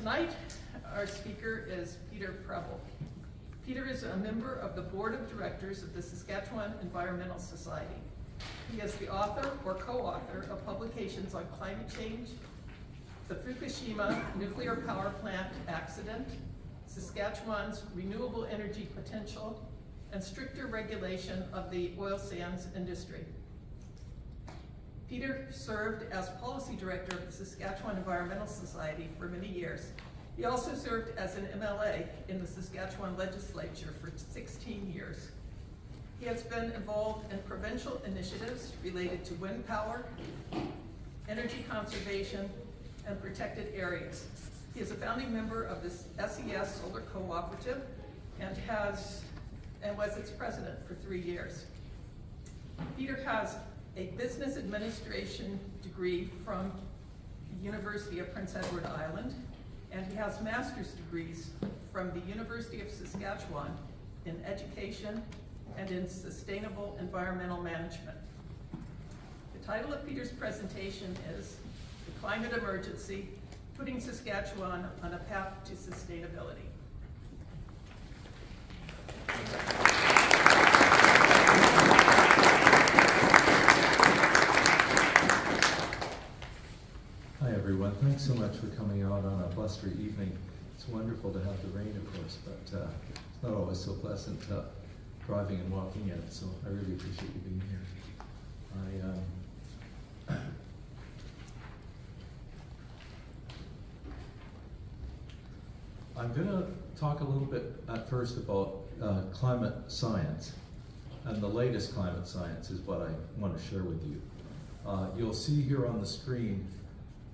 Tonight, our speaker is Peter Prebble. Peter is a member of the Board of Directors of the Saskatchewan Environmental Society. He is the author or co-author of publications on climate change, the Fukushima nuclear power plant accident, Saskatchewan's renewable energy potential, and stricter regulation of the oil sands industry. Peter served as policy director of the Saskatchewan Environmental Society for many years. He also served as an MLA in the Saskatchewan legislature for 16 years. He has been involved in provincial initiatives related to wind power, energy conservation, and protected areas. He is a founding member of the SES Solar Cooperative and has and was its president for three years. Peter has a business administration degree from the University of Prince Edward Island, and he has master's degrees from the University of Saskatchewan in education and in sustainable environmental management. The title of Peter's presentation is The Climate Emergency, Putting Saskatchewan on a Path to Sustainability. Everyone, thanks so much for coming out on a blustery evening. It's wonderful to have the rain, of course, but uh, it's not always so pleasant uh, driving and walking in, it, so I really appreciate you being here. I, um, I'm going to talk a little bit at first about uh, climate science, and the latest climate science is what I want to share with you. Uh, you'll see here on the screen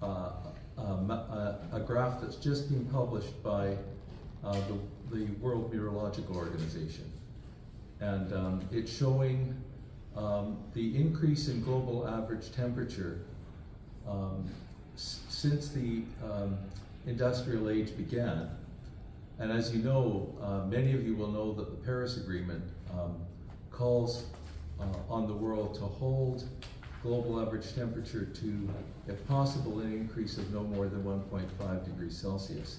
uh, a, a, a, graph that's just been published by uh, the, the, World Meteorological Organization. And um, it's showing um, the increase in global average temperature um, since the um, industrial age began. And as you know, uh, many of you will know that the Paris Agreement um, calls uh, on the world to hold global average temperature to, if possible, an increase of no more than 1.5 degrees Celsius.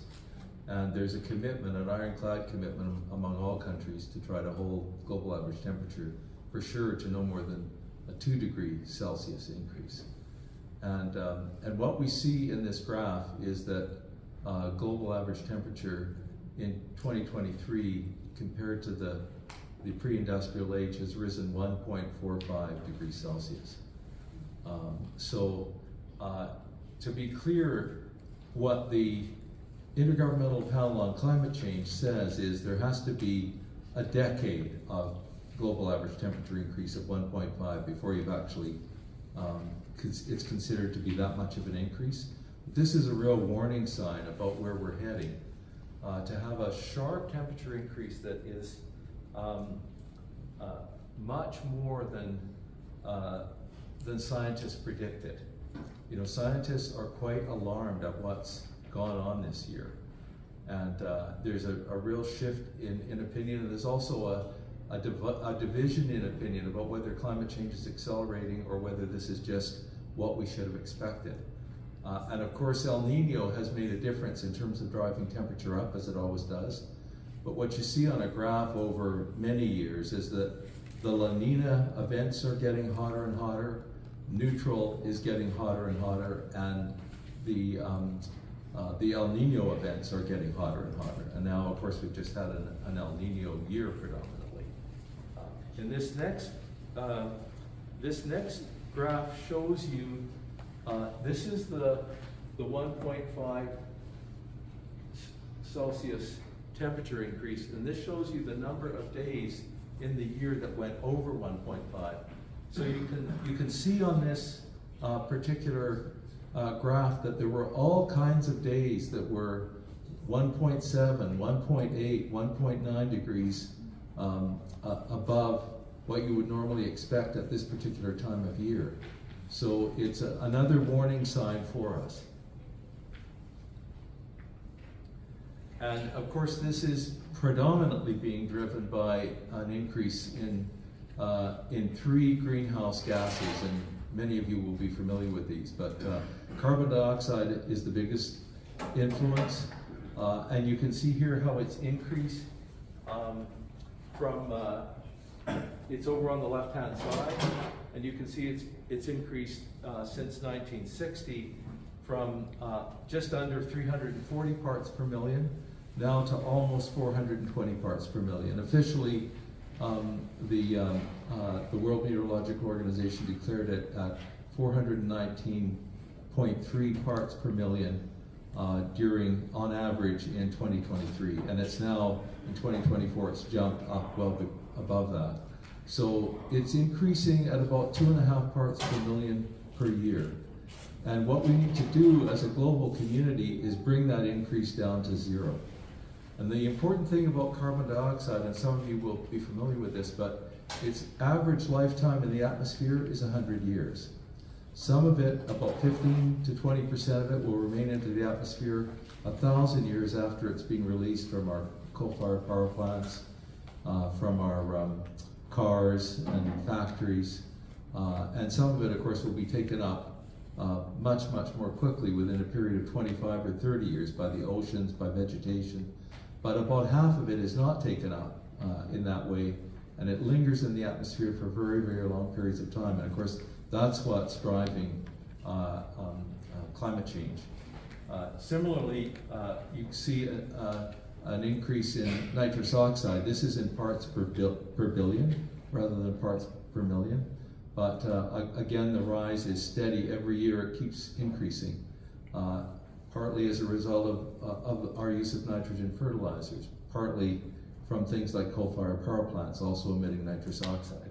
And there's a commitment, an ironclad commitment among all countries to try to hold global average temperature for sure to no more than a two degree Celsius increase. And, um, and what we see in this graph is that uh, global average temperature in 2023 compared to the, the pre-industrial age has risen 1.45 degrees Celsius. Um, so uh, to be clear, what the Intergovernmental Panel on Climate Change says is there has to be a decade of global average temperature increase of 1.5 before you've actually, um, it's considered to be that much of an increase. This is a real warning sign about where we're heading. Uh, to have a sharp temperature increase that is um, uh, much more than uh, than scientists predicted. You know, scientists are quite alarmed at what's gone on this year. And uh, there's a, a, real shift in, in opinion. And there's also a, a, div a, division in opinion about whether climate change is accelerating or whether this is just what we should have expected. Uh, and of course, El Nino has made a difference in terms of driving temperature up, as it always does. But what you see on a graph over many years is that the La Nina events are getting hotter and hotter, neutral is getting hotter and hotter, and the, um, uh, the El Nino events are getting hotter and hotter. And now, of course, we've just had an, an El Nino year predominantly. Uh, and this next, uh, this next graph shows you, uh, this is the, the 1.5 Celsius temperature increase, and this shows you the number of days in the year that went over 1.5. So you can, you can see on this uh, particular uh, graph that there were all kinds of days that were 1.7, 1.8, 1.9 degrees um, uh, above what you would normally expect at this particular time of year. So it's a, another warning sign for us. And of course, this is predominantly being driven by an increase in, uh, in three greenhouse gases, and many of you will be familiar with these, but uh, carbon dioxide is the biggest influence. Uh, and you can see here how it's increased um, from, uh, it's over on the left-hand side, and you can see it's, it's increased uh, since 1960 from uh, just under 340 parts per million now to almost 420 parts per million. Officially, um, the, um, uh, the World Meteorological Organization declared it at 419.3 parts per million uh, during, on average, in 2023. And it's now, in 2024, it's jumped up well above that. So it's increasing at about two and a half parts per million per year. And what we need to do as a global community is bring that increase down to zero. And the important thing about carbon dioxide, and some of you will be familiar with this, but its average lifetime in the atmosphere is 100 years. Some of it, about 15 to 20% of it, will remain into the atmosphere a thousand years after it's being released from our coal-fired power plants, uh, from our um, cars and factories. Uh, and some of it, of course, will be taken up uh, much, much more quickly within a period of 25 or 30 years by the oceans, by vegetation. But about half of it is not taken up uh, in that way, and it lingers in the atmosphere for very, very long periods of time. And of course, that's what's driving uh, um, uh, climate change. Uh, similarly, uh, you see a, an increase in nitrous oxide. This is in parts per, bil per billion rather than parts per million. But uh, again, the rise is steady. Every year it keeps increasing, uh, partly as a result of, uh, of our use of nitrogen fertilizers, partly from things like coal-fired power plants also emitting nitrous oxide.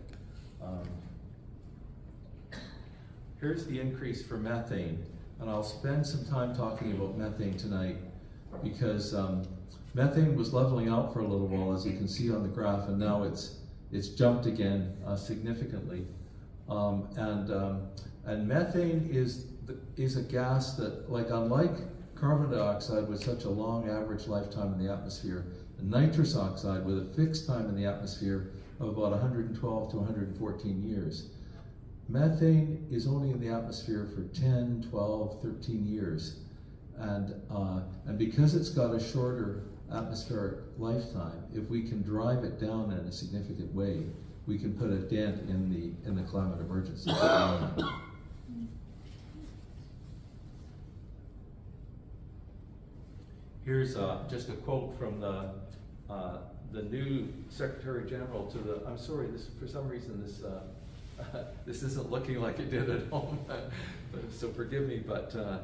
Um, here's the increase for methane, and I'll spend some time talking about methane tonight because um, methane was leveling out for a little while, as you can see on the graph, and now it's it's jumped again uh, significantly. Um, and um, and methane is the, is a gas that, like unlike carbon dioxide with such a long average lifetime in the atmosphere, nitrous oxide with a fixed time in the atmosphere of about 112 to 114 years. Methane is only in the atmosphere for 10, 12, 13 years. And, uh, and because it's got a shorter atmospheric lifetime, if we can drive it down in a significant way, we can put a dent in the, in the climate emergency. Here's uh, just a quote from the, uh, the new Secretary General to the, I'm sorry, this for some reason this, uh, this isn't looking like it did at home, so forgive me, but, uh,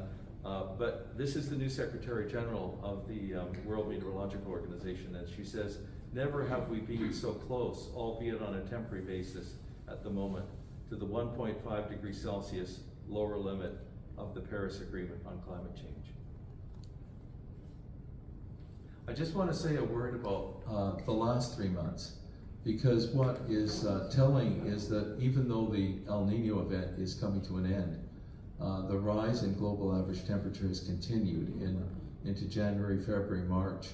uh, but this is the new Secretary General of the um, World Meteorological Organization, and she says, never have we been so close, albeit on a temporary basis at the moment, to the 1.5 degrees Celsius lower limit of the Paris Agreement on climate change. I just want to say a word about uh, the last three months, because what is uh, telling is that even though the El Nino event is coming to an end, uh, the rise in global average temperature has continued in, into January, February, March,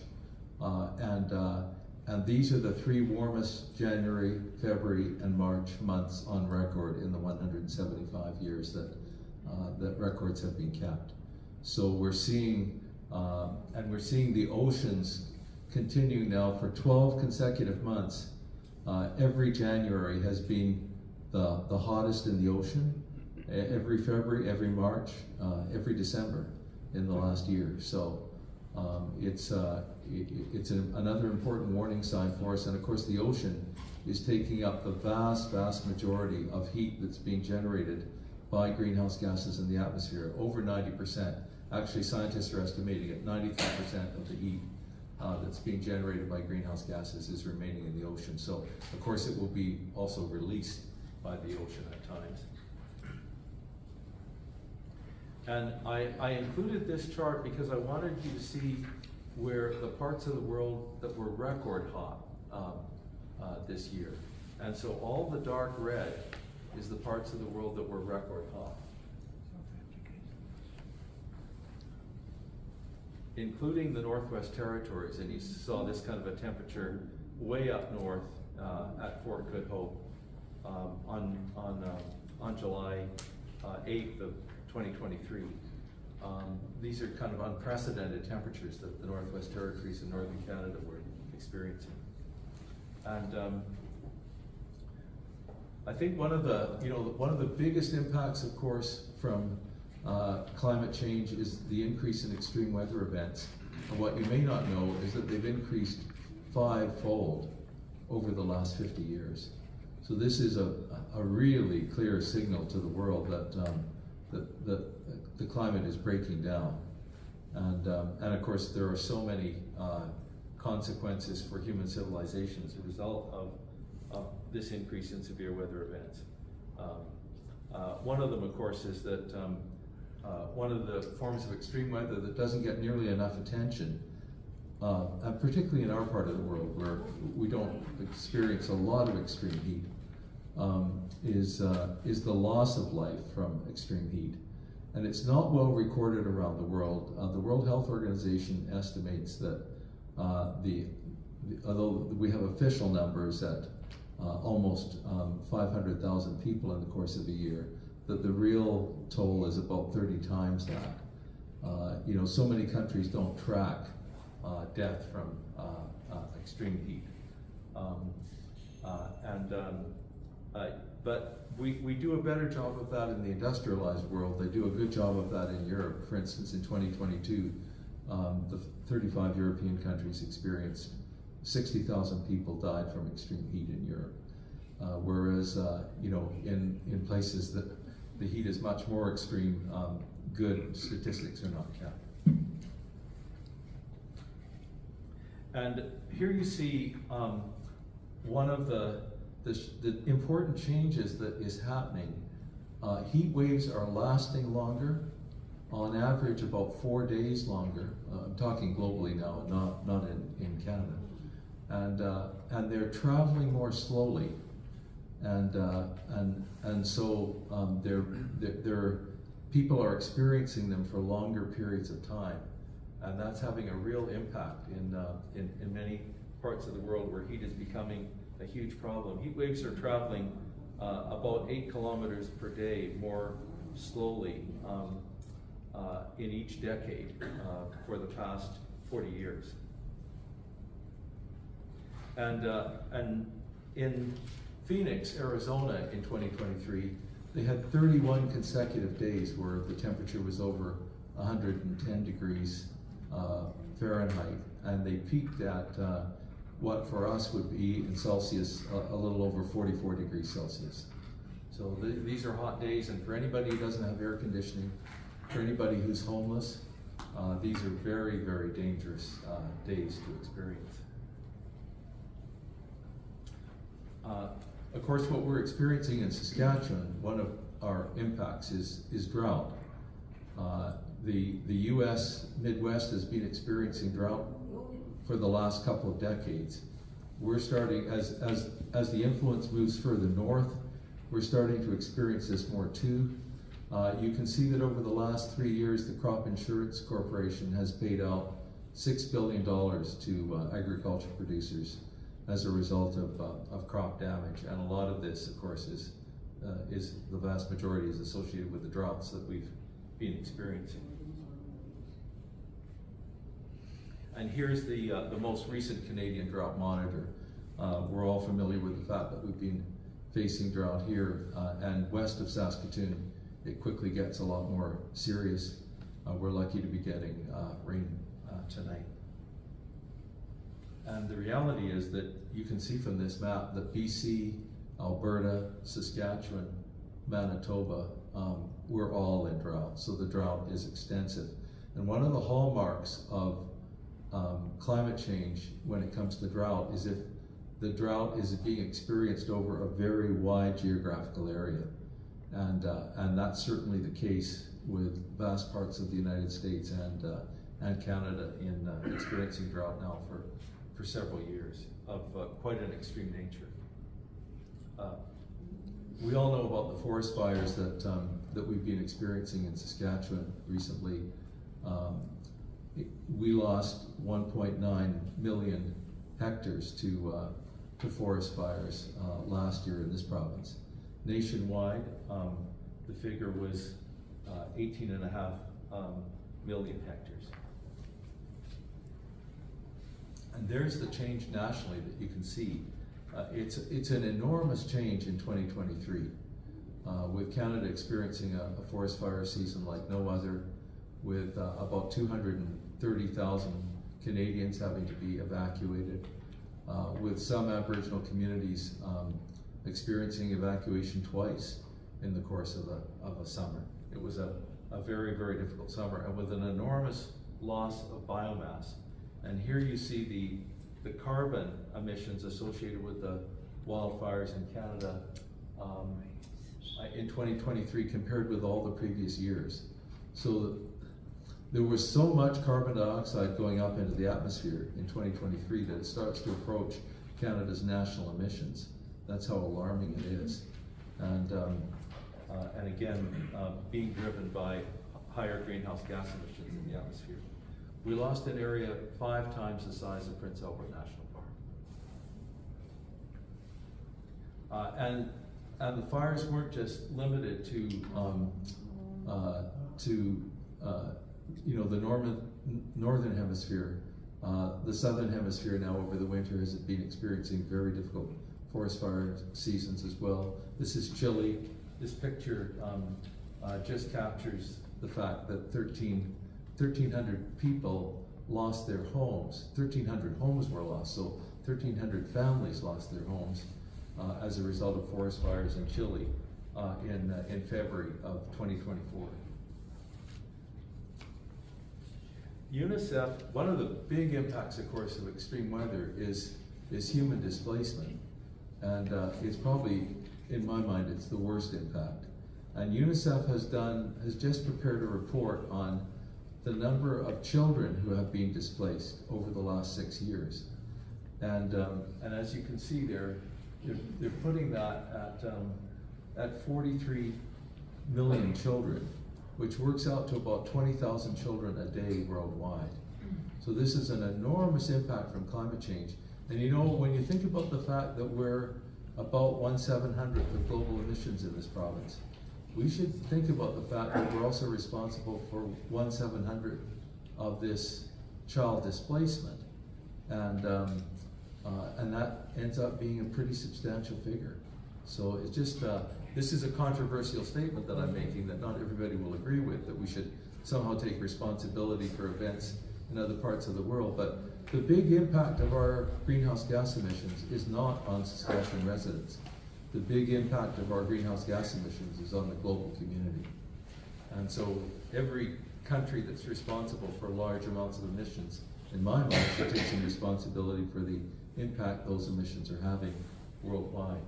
uh, and uh, and these are the three warmest January, February, and March months on record in the 175 years that uh, that records have been kept. So we're seeing um, and we're seeing the oceans continue now for 12 consecutive months. Uh, every January has been the, the hottest in the ocean. Every February, every March, uh, every December in the last year. So um, it's, uh, it, it's a, another important warning sign for us. And of course, the ocean is taking up the vast, vast majority of heat that's being generated by greenhouse gases in the atmosphere, over 90 percent. Actually, scientists are estimating that 93% of the heat uh, that's being generated by greenhouse gases is remaining in the ocean. So, of course, it will be also released by the ocean at times. And I, I included this chart because I wanted you to see where the parts of the world that were record hot um, uh, this year. And so all the dark red is the parts of the world that were record hot. Including the Northwest Territories, and you saw this kind of a temperature way up north uh, at Fort Good Hope um, on, on, uh, on July uh, 8th of 2023. Um, these are kind of unprecedented temperatures that the Northwest Territories and Northern Canada were experiencing. And um, I think one of the, you know, one of the biggest impacts, of course, from uh, climate change is the increase in extreme weather events. And what you may not know is that they've increased fivefold over the last 50 years. So this is a, a really clear signal to the world that, um, that, that the climate is breaking down. And, um, and of course, there are so many uh, consequences for human civilization as a result of, of this increase in severe weather events. Um, uh, one of them, of course, is that um, uh, one of the forms of extreme weather that doesn't get nearly enough attention, uh, particularly in our part of the world where we don't experience a lot of extreme heat, um, is, uh, is the loss of life from extreme heat. And it's not well recorded around the world. Uh, the World Health Organization estimates that uh, the, the, although we have official numbers at almost um, 500,000 people in the course of a year, that the real toll is about 30 times that. Uh, you know, so many countries don't track uh, death from uh, uh, extreme heat. Um, and, um, but we, we do a better job of that in the industrialized world. They do a good job of that in Europe. For instance, in 2022, um, the 35 European countries experienced 60,000 people died from extreme heat in Europe. Uh, whereas, uh, you know, in, in places that the heat is much more extreme, um, good statistics are not kept. And here you see um, one of the, the, the, important changes that is happening. Uh, heat waves are lasting longer, on average about four days longer. Uh, I'm talking globally now, not, not in, in Canada. And, uh, and they're traveling more slowly and uh, and and so um, they're, they're, people are experiencing them for longer periods of time, and that's having a real impact in, uh, in in many parts of the world where heat is becoming a huge problem. Heat waves are traveling uh, about eight kilometers per day more slowly um, uh, in each decade uh, for the past 40 years. And, uh, and in Phoenix, Arizona in 2023, they had 31 consecutive days where the temperature was over 110 degrees uh, Fahrenheit, and they peaked at uh, what for us would be in Celsius a, a little over 44 degrees Celsius. So th these are hot days, and for anybody who doesn't have air conditioning, for anybody who's homeless, uh, these are very, very dangerous uh, days to experience. Of course, what we're experiencing in Saskatchewan, one of our impacts is, is drought. Uh, the, the U.S. Midwest has been experiencing drought for the last couple of decades. We're starting, as, as, as the influence moves further north, we're starting to experience this more too. Uh, you can see that over the last three years, the Crop Insurance Corporation has paid out $6 billion to uh, agriculture producers as a result of, uh, of crop damage. And a lot of this, of course, is, uh, is the vast majority is associated with the droughts that we've been experiencing. And here's the, uh, the most recent Canadian drought monitor. Uh, we're all familiar with the fact that we've been facing drought here uh, and west of Saskatoon, it quickly gets a lot more serious. Uh, we're lucky to be getting rain tonight. And the reality is that you can see from this map that BC, Alberta, Saskatchewan, Manitoba, um, we're all in drought. So the drought is extensive. And one of the hallmarks of um, climate change when it comes to drought is if the drought is being experienced over a very wide geographical area. And, uh, and that's certainly the case with vast parts of the United States and, uh, and Canada in uh, experiencing drought now for for several years of uh, quite an extreme nature. Uh, we all know about the forest fires that, um, that we've been experiencing in Saskatchewan recently. Um, we lost 1.9 million hectares to, uh, to forest fires uh, last year in this province. Nationwide, um, the figure was uh, 18 and a half um, million hectares. And there's the change nationally that you can see. Uh, it's, it's an enormous change in 2023, uh, with Canada experiencing a, a, forest fire season like no other, with uh, about 230,000 Canadians having to be evacuated, uh, with some Aboriginal communities um, experiencing evacuation twice in the course of a, of a summer. It was a, a very, very difficult summer, and with an enormous loss of biomass. And here you see the, the carbon emissions associated with the wildfires in Canada um, in 2023 compared with all the previous years. So there was so much carbon dioxide going up into the atmosphere in 2023 that it starts to approach Canada's national emissions. That's how alarming it is. And, um, uh, and again, uh, being driven by higher greenhouse gas emissions in the atmosphere. We lost an area five times the size of Prince Albert National Park. Uh, and, and the fires weren't just limited to, um, uh, to uh, you know, the northern, northern hemisphere. Uh, the southern hemisphere now over the winter has been experiencing very difficult forest fire seasons as well. This is Chile. This picture um, uh, just captures the fact that 13 1,300 people lost their homes. 1,300 homes were lost, so 1,300 families lost their homes uh, as a result of forest fires in Chile uh, in, uh, in February of 2024. UNICEF, one of the big impacts, of course, of extreme weather is, is human displacement. And uh, it's probably, in my mind, it's the worst impact. And UNICEF has done, has just prepared a report on the number of children who have been displaced over the last six years. And, um, and as you can see there, they're, they're putting that at, um, at 43 million children, which works out to about 20,000 children a day worldwide. So this is an enormous impact from climate change. And you know, when you think about the fact that we're about 1 700th of global emissions in this province, we should think about the fact that we're also responsible for one seven hundred of this child displacement. And, um, uh, and that ends up being a pretty substantial figure. So it's just, uh, this is a controversial statement that I'm making that not everybody will agree with, that we should somehow take responsibility for events in other parts of the world. But the big impact of our greenhouse gas emissions is not on Saskatchewan residents the big impact of our greenhouse gas emissions is on the global community. And so every country that's responsible for large amounts of emissions, in my mind, should take some responsibility for the impact those emissions are having worldwide.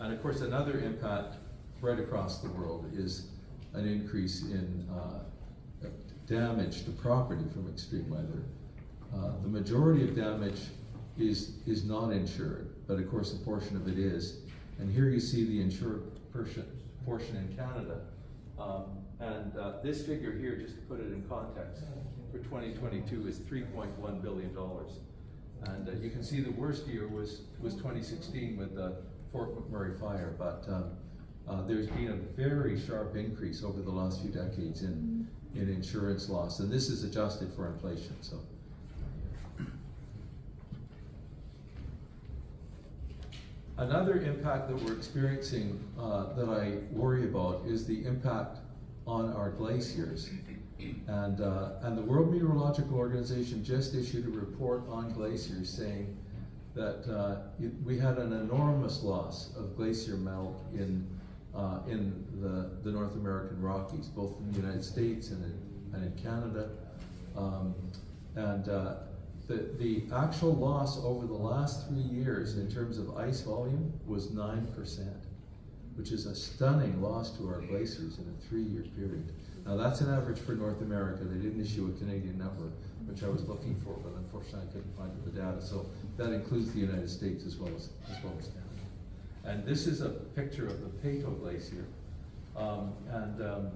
And of course, another impact right across the world is an increase in uh, damage to property from extreme weather. Uh, the majority of damage is, is not insured but of course a portion of it is. And here you see the insured portion, in Canada. Um, and uh, this figure here, just to put it in context, for 2022 is $3.1 billion. And uh, you can see the worst year was, was 2016 with the Fort McMurray fire, but um, uh, there's been a very sharp increase over the last few decades in, in insurance loss, and this is adjusted for inflation. So. Another impact that we're experiencing uh, that I worry about is the impact on our glaciers. And, uh, and the World Meteorological Organization just issued a report on glaciers saying that uh, it, we had an enormous loss of glacier melt in, uh, in the, the North American Rockies, both in the United States and in, and in Canada. Um, and uh, the, the actual loss over the last three years in terms of ice volume was 9%, which is a stunning loss to our glaciers in a three-year period. Now that's an average for North America. They didn't issue a Canadian number, which I was looking for, but unfortunately I couldn't find the data. So that includes the United States as well as, as well as Canada. And this is a picture of the Peyto Glacier. Um, and um,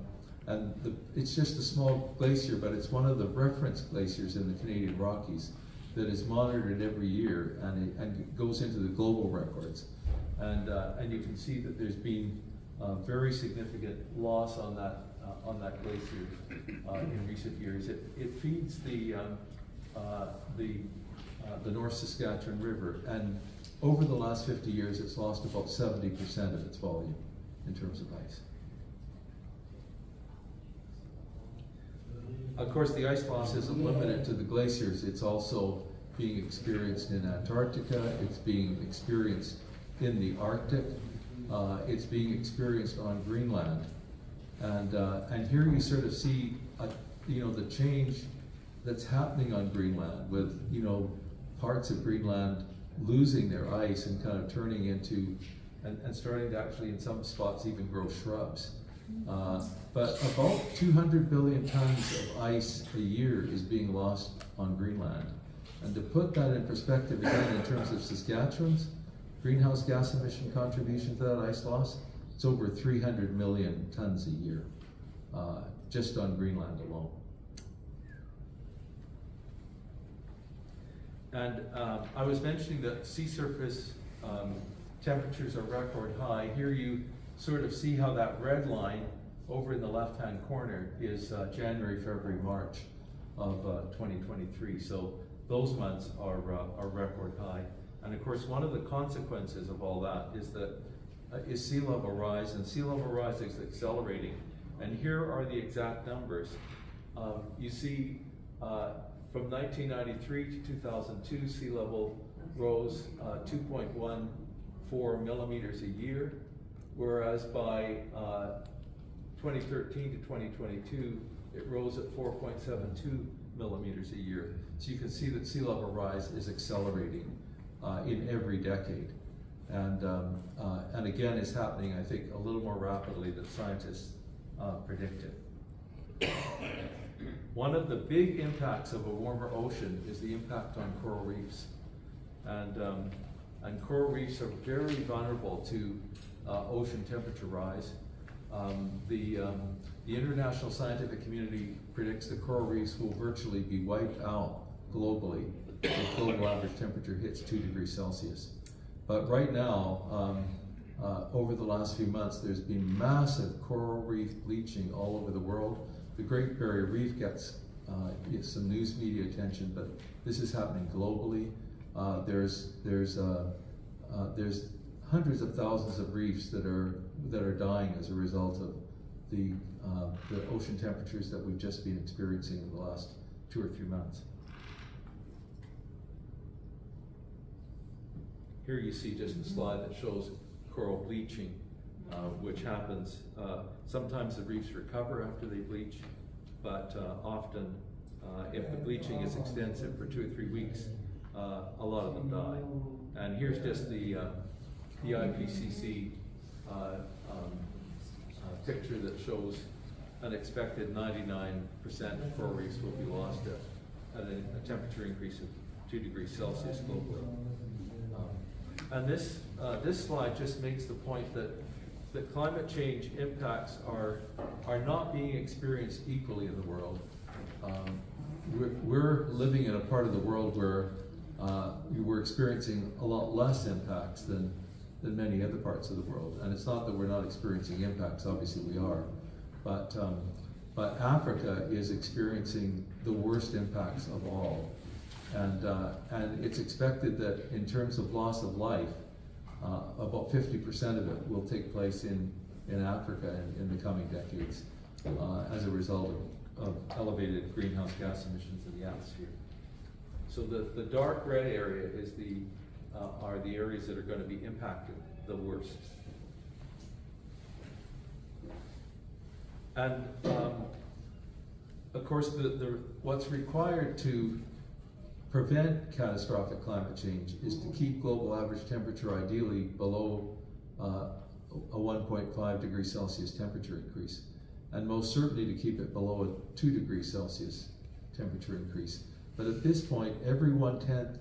and the, it's just a small glacier, but it's one of the reference glaciers in the Canadian Rockies that is monitored every year and it, and it goes into the global records. And, uh, and you can see that there's been uh, very significant loss on that uh, on that glacier uh, in recent years. It, it feeds the, um, uh, the, the North Saskatchewan River, and over the last 50 years, it's lost about 70% of its volume in terms of ice. Of course, the ice loss isn't limited to the glaciers, it's also being experienced in Antarctica, it's being experienced in the Arctic, uh, it's being experienced on Greenland. And, uh, and here you sort of see, a, you know, the change that's happening on Greenland with, you know, parts of Greenland losing their ice and kind of turning into, and, and starting to actually in some spots even grow shrubs. Uh, but about 200 billion tons of ice a year is being lost on Greenland. And to put that in perspective again in terms of Saskatchewan's greenhouse gas emission contribution to that ice loss, it's over 300 million tons a year, uh, just on Greenland alone. And um, I was mentioning that sea surface um, temperatures are record high. Here you sort of see how that red line over in the left-hand corner is uh, January, February, March of uh, 2023. So those months are, uh, are record high. And of course, one of the consequences of all that is that uh, is sea level rise, and sea level rise is accelerating. And here are the exact numbers. Um, you see, uh, from 1993 to 2002, sea level rose uh, 2.14 millimeters a year, whereas by uh, 2013 to 2022, it rose at 4.72 millimeters a year. So you can see that sea level rise is accelerating uh, in every decade. And, um, uh, and again, is happening, I think, a little more rapidly than scientists uh, predicted. One of the big impacts of a warmer ocean is the impact on coral reefs. And, um, and coral reefs are very vulnerable to uh, ocean temperature rise. Um, the, um, the international scientific community predicts that coral reefs will virtually be wiped out globally if global average temperature hits 2 degrees Celsius. But right now, um, uh, over the last few months, there's been massive coral reef bleaching all over the world. The Great Barrier Reef gets, uh, some news media attention, but this is happening globally. Uh, there's, there's, uh, uh, there's hundreds of thousands of reefs that are, that are dying as a result of the, uh, the ocean temperatures that we've just been experiencing in the last two or three months. Here you see just a slide that shows coral bleaching, uh, which happens, uh, sometimes the reefs recover after they bleach, but uh, often uh, if the bleaching is extensive for two or three weeks, uh, a lot of them die. And here's just the, uh, the IPCC um, picture that shows an expected 99% of coral reefs will be lost at, at a, a temperature increase of two degrees Celsius globally. And this, uh, this slide just makes the point that, that climate change impacts are, are not being experienced equally in the world. Um, we're, we're, living in a part of the world where uh, we're experiencing a lot less impacts than, than many other parts of the world. And it's not that we're not experiencing impacts, obviously we are. But, um, but Africa is experiencing the worst impacts of all. And, uh, and it's expected that in terms of loss of life, uh, about 50% of it will take place in, in Africa in, in the coming decades uh, as a result of, of, elevated greenhouse gas emissions in the atmosphere. So the, the dark red area is the, uh, are the areas that are going to be impacted the worst. And um, of course, the, the, what's required to prevent catastrophic climate change is to keep global average temperature ideally below uh, a 1.5 degree Celsius temperature increase, and most certainly to keep it below a 2 degree Celsius temperature increase. But at this point, every one tenth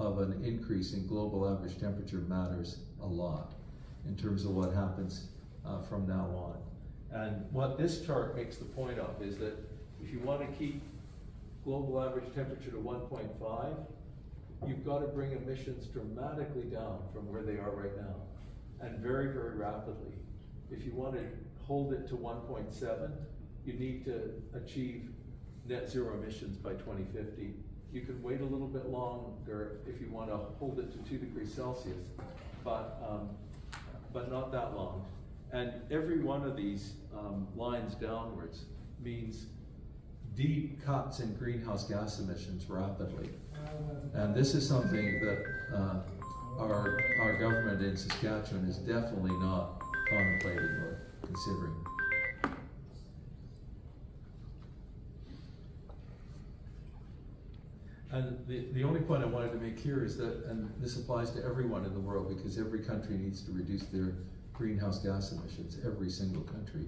of an increase in global average temperature matters a lot in terms of what happens uh, from now on. And what this chart makes the point of is that if you want to keep global average temperature to 1.5, you've got to bring emissions dramatically down from where they are right now, and very, very rapidly. If you want to hold it to one point seven. You need to achieve net zero emissions by twenty fifty. You can wait a little bit longer if you wanna hold it to two degrees Celsius, but, um, but not that long. And every one of these, um, lines downwards means deep cuts in greenhouse gas emissions rapidly. And this is something that, uh, our, our government in Saskatchewan is definitely not contemplating or considering. And the, the only point I wanted to make here is that, and this applies to everyone in the world because every country needs to reduce their greenhouse gas emissions, every single country.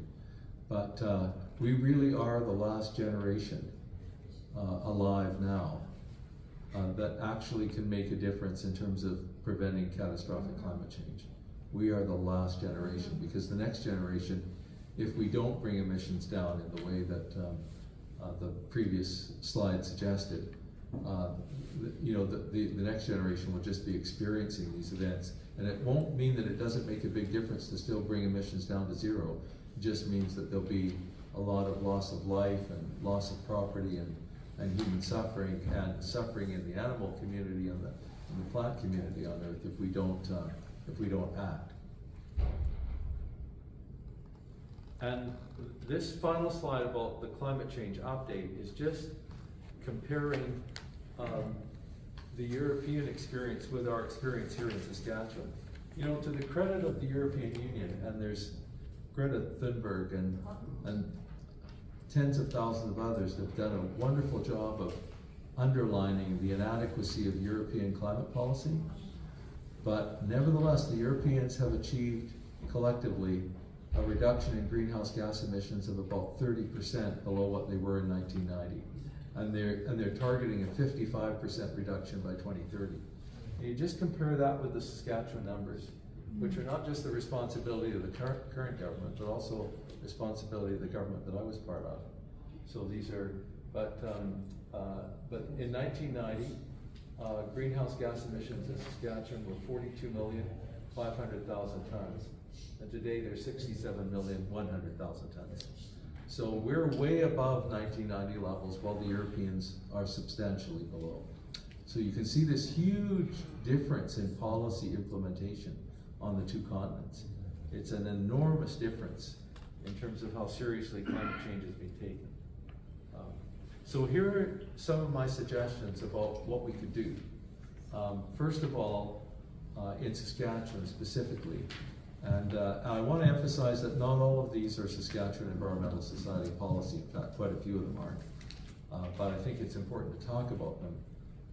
But uh, we really are the last generation uh, alive now uh, that actually can make a difference in terms of preventing catastrophic climate change. We are the last generation because the next generation, if we don't bring emissions down in the way that um, uh, the previous slide suggested, uh, you know, the, the, the next generation will just be experiencing these events. And it won't mean that it doesn't make a big difference to still bring emissions down to zero. It just means that there'll be a lot of loss of life and loss of property and, and human suffering and suffering in the animal community and the, and the plant community on Earth if we don't, uh, if we don't act. And this final slide about the climate change update is just comparing um, the European experience with our experience here in Saskatchewan. You know, to the credit of the European Union, and there's Greta Thunberg and, and tens of thousands of others that have done a wonderful job of underlining the inadequacy of European climate policy. But nevertheless, the Europeans have achieved collectively a reduction in greenhouse gas emissions of about 30% below what they were in 1990. And they're, and they're targeting a 55% reduction by 2030. And you just compare that with the Saskatchewan numbers, which are not just the responsibility of the current, current government, but also responsibility of the government that I was part of. So these are, but, um, uh, but in 1990, uh, greenhouse gas emissions in Saskatchewan were 42 million 500,000 tons. And today they're 67 million 100,000 tons. So we're way above 1990 levels while the Europeans are substantially below. So you can see this huge difference in policy implementation on the two continents. It's an enormous difference in terms of how seriously climate change is being taken. Um, so here are some of my suggestions about what we could do. Um, first of all, uh, in Saskatchewan specifically, and uh, I want to emphasize that not all of these are Saskatchewan Environmental Society policy. In fact, quite a few of them aren't. Uh, but I think it's important to talk about them.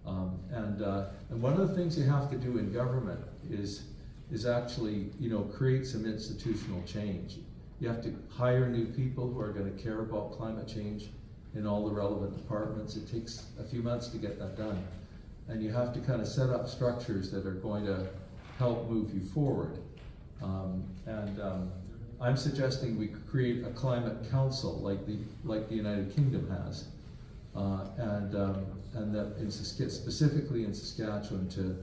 Um, and, uh, and one of the things you have to do in government is, is actually, you know, create some institutional change. You have to hire new people who are going to care about climate change in all the relevant departments. It takes a few months to get that done. And you have to kind of set up structures that are going to help move you forward. Um, and um, I'm suggesting we create a climate council like the, like the United Kingdom has. Uh, and, um, and that in specifically in Saskatchewan to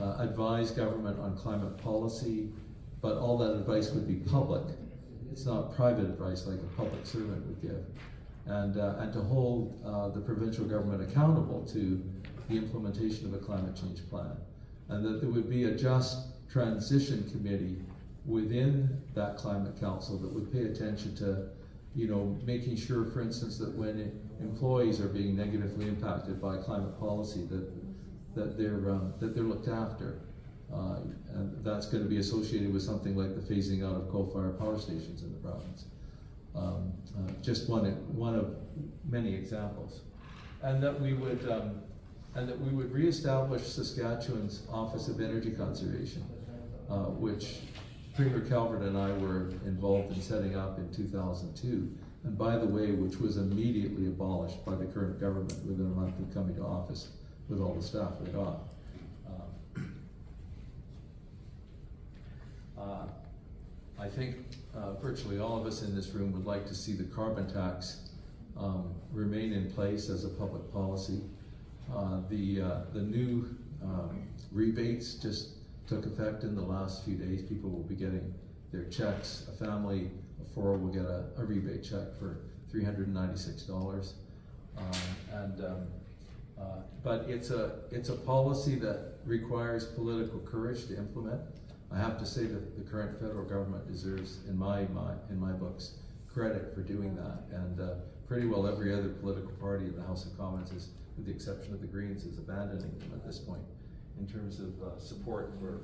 uh, advise government on climate policy, but all that advice would be public. It's not private advice like a public servant would give. And, uh, and to hold uh, the provincial government accountable to the implementation of a climate change plan. And that there would be a just transition committee within that climate council that would pay attention to, you know, making sure, for instance, that when employees are being negatively impacted by climate policy, that that they're um, that they're looked after, uh, and that's going to be associated with something like the phasing out of coal-fired power stations in the province. Um, uh, just one one of many examples, and that we would. Um, and that we would reestablish Saskatchewan's Office of Energy Conservation, uh, which Premier Calvert and I were involved in setting up in 2002, and by the way, which was immediately abolished by the current government within a month of coming to office with all the staff laid off. Um, uh, I think uh, virtually all of us in this room would like to see the carbon tax um, remain in place as a public policy. Uh, the, uh, the new um, rebates just took effect in the last few days. People will be getting their checks. A family of four will get a, a rebate check for three hundred and ninety-six dollars. Um, and, um, uh, but it's a, it's a policy that requires political courage to implement. I have to say that the current federal government deserves, in my mind, in my books, credit for doing that. And uh, pretty well every other political party in the House of Commons is, with the exception of the Greens, is abandoning them at this point in terms of uh, support for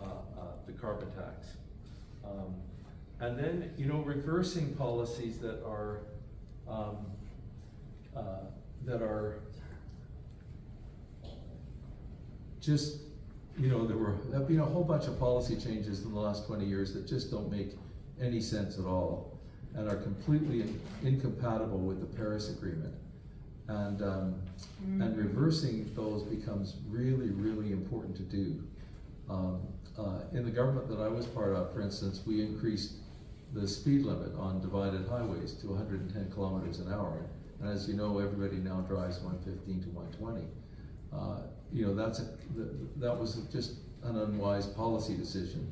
uh, uh, the carbon tax. Um, and then, you know, reversing policies that are um, uh, that are just, you know, there were, there have been a whole bunch of policy changes in the last 20 years that just don't make any sense at all and are completely incompatible with the Paris Agreement. And, um, and reversing those becomes really, really important to do. Um, uh, in the government that I was part of, for instance, we increased the speed limit on divided highways to 110 kilometers an hour. And as you know, everybody now drives 115 to 120. Uh, you know, that's a, that was just an unwise policy decision.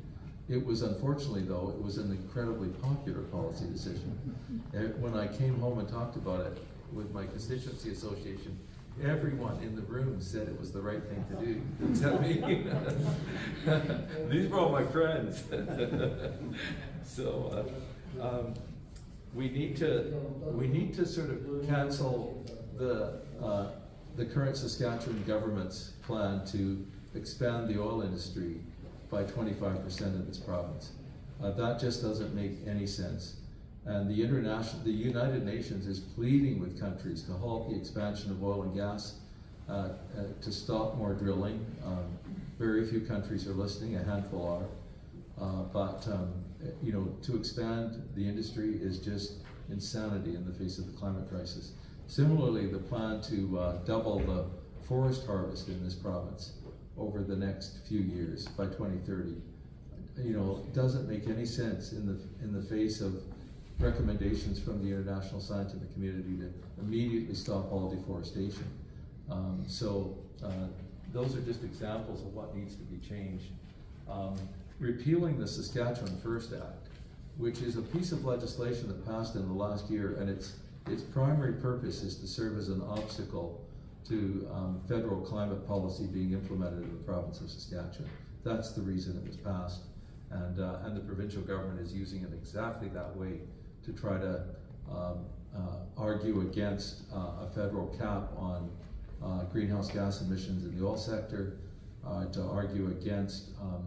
It was unfortunately, though, it was an incredibly popular policy decision. Eh, When I came home and talked about it with my constituency association, everyone in the room said it was the right thing to do, except me. These were all my friends. so, uh, um, we need to we need to sort of cancel the uh, the current Saskatchewan government's plan to expand the oil industry by 25% in this province. Uh, that just doesn't make any sense. And the international, the United Nations is pleading with countries to halt the expansion of oil and gas, uh, uh, to stop more drilling. Um, very few countries are listening, a handful are. Uh, but um, you know, to expand the industry is just insanity in the face of the climate crisis. Similarly, the plan to uh, double the forest harvest in this province over the next few years by 2030, you know, doesn't make any sense in the in the face of recommendations from the international scientific community to immediately stop all deforestation. Um, so uh, those are just examples of what needs to be changed. Um, repealing the Saskatchewan First Act, which is a piece of legislation that passed in the last year, and its its primary purpose is to serve as an obstacle to um, federal climate policy being implemented in the province of Saskatchewan. That's the reason it was passed, and uh, and the provincial government is using it exactly that way to try to um, uh, argue against uh, a federal cap on uh, greenhouse gas emissions in the oil sector, uh, to argue against um,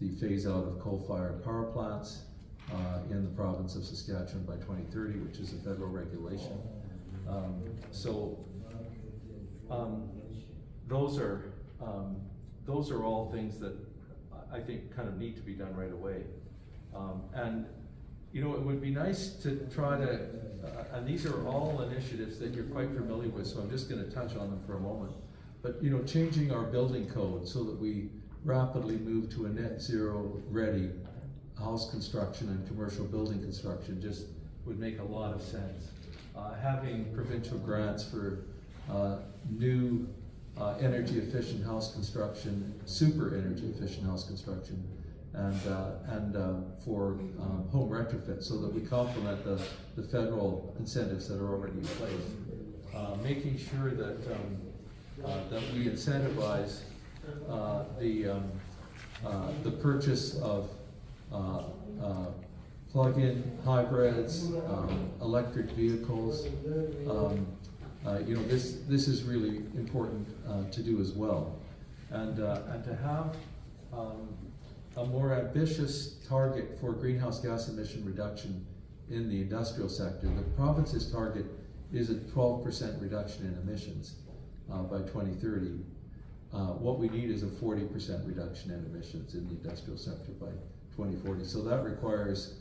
the phase out of coal-fired power plants uh, in the province of Saskatchewan by 2030, which is a federal regulation. Um, so um, those are um, those are all things that I think kind of need to be done right away. Um, and you know, it would be nice to try to, uh, and these are all initiatives that you're quite familiar with, so I'm just going to touch on them for a moment. But you know, changing our building code so that we rapidly move to a net zero ready house construction and commercial building construction just would make a lot of sense. Uh, having provincial grants for uh, new uh, energy efficient house construction, super energy efficient house construction, and uh, and uh, for um, home retrofit, so that we complement the, the federal incentives that are already in place. Uh, making sure that um, uh, that we incentivize uh, the um, uh, the purchase of plug-in hybrids, um, electric vehicles. Um, you know, this this is really important to do as well, and and to have um, a more ambitious target for greenhouse gas emission reduction in the industrial sector. The province's target is a 12% reduction in emissions uh, by 2030. Uh, what we need is a 40% reduction in emissions in the industrial sector by 2040. So that requires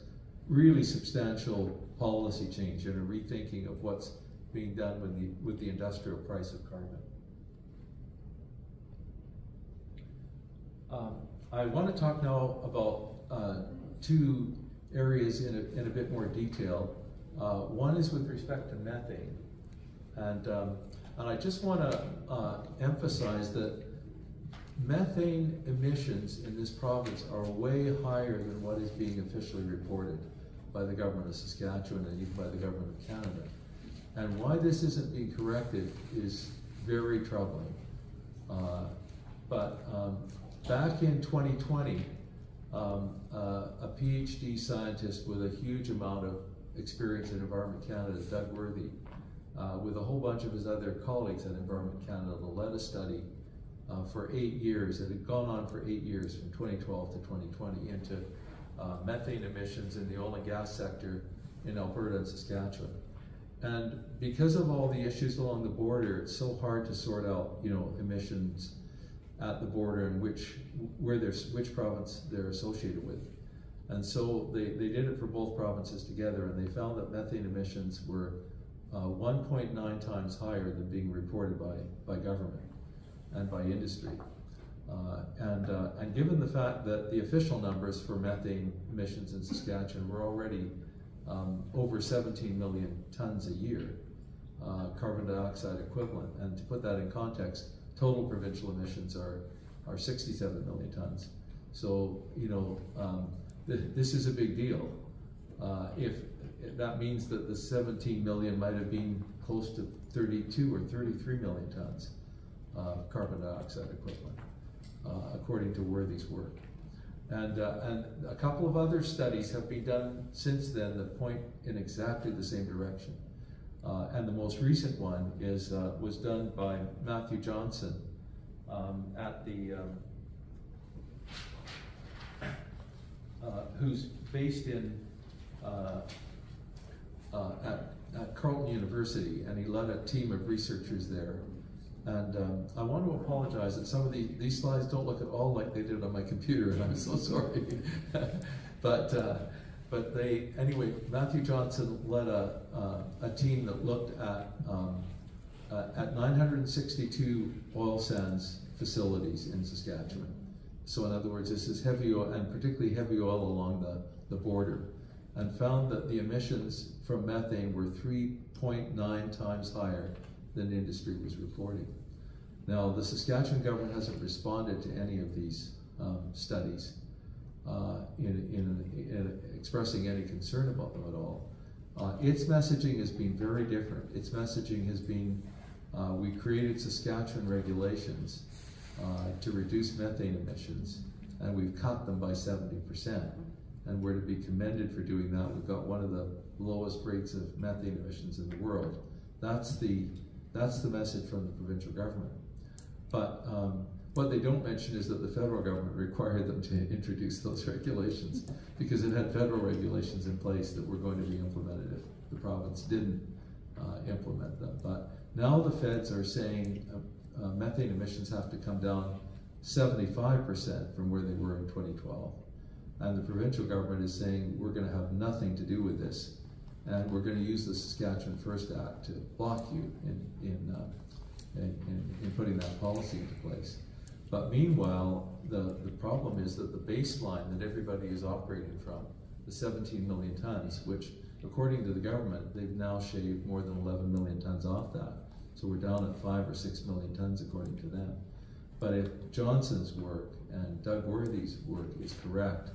really substantial policy change and a rethinking of what's being done with the with the industrial price of carbon. Um, I want to talk now about uh, two areas in a, in a bit more detail. Uh, one is with respect to methane, and um, and I just want to uh, emphasize that methane emissions in this province are way higher than what is being officially reported. by the government of Saskatchewan and even by the government of Canada. And why this isn't being corrected is very troubling. Uh, but um, back in 2020, um, uh, a PhD scientist with a huge amount of experience in Environment Canada, Doug Worthy, uh, with a whole bunch of his other colleagues at Environment Canada, led a study uh, for eight years. It had gone on for eight years, from 2012 to 2020, into uh, methane emissions in the oil and gas sector in Alberta and Saskatchewan. And because of all the issues along the border, it's so hard to sort out, you know, emissions at the border and which where there's which province they're associated with. And so they, they did it for both provinces together, and they found that methane emissions were uh, 1.9 times higher than being reported by, by government and by industry. Uh, and, uh, and given the fact that the official numbers for methane emissions in Saskatchewan were already um, over 17 million tons a year, uh, carbon dioxide equivalent, and to put that in context, total provincial emissions are, are 67 million tons. So, you know, um, th this is a big deal. Uh, if that means that the 17 million might have been close to 32 or 33 million tons of carbon dioxide equivalent, uh, according to Worthy's work. And, uh, and a couple of other studies have been done since then that point in exactly the same direction. Uh, and the most recent one is, uh, was done by Matthew Johnson um, at the, um, uh, who's based in, uh, uh, at, at Carleton University, and he led a team of researchers there and um, I want to apologize that some of the, these slides don't look at all like they did on my computer, and I'm so sorry. but uh, but they anyway. Matthew Johnson led a uh, a team that looked at um, uh, at 962 oil sands facilities in Saskatchewan. So in other words, this is heavy oil, and particularly heavy oil along the, the border, and found that the emissions from methane were 3.9 times higher than industry was reporting. Now, the Saskatchewan government hasn't responded to any of these um, studies uh, in, in, in, expressing any concern about them at all. Uh, its messaging has been very different. Its messaging has been, uh, we created Saskatchewan regulations uh, to reduce methane emissions, and we've cut them by 70%. And we're to be commended for doing that. We've got one of the lowest rates of methane emissions in the world. That's the, that's the message from the provincial government. But um, what they don't mention is that the federal government required them to introduce those regulations because it had federal regulations in place that were going to be implemented if the province didn't uh, implement them. But now the feds are saying uh, uh, methane emissions have to come down 75% from where they were in 2012. And the provincial government is saying we're going to have nothing to do with this and we're going to use the Saskatchewan First Act to block you in, in uh, in, in, in putting that policy into place. But meanwhile, the, the problem is that the baseline that everybody is operating from, the 17 million tons, which according to the government, they've now shaved more than 11 million tons off that. So we're down at five or six million tons according to them. But if Johnson's work and Doug Worthy's work is correct,